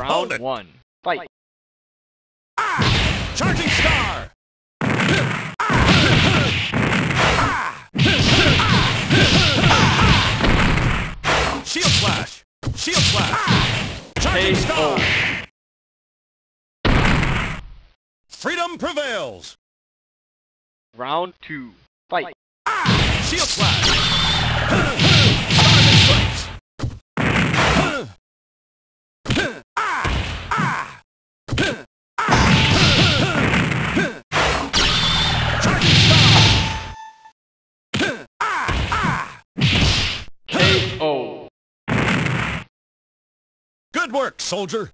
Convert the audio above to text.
Round one. Fight. Ah! Charging star! Shield flash! Shield flash! Charging star! Freedom prevails! Round two. Fight. Ah! Shield flash! Good work, soldier!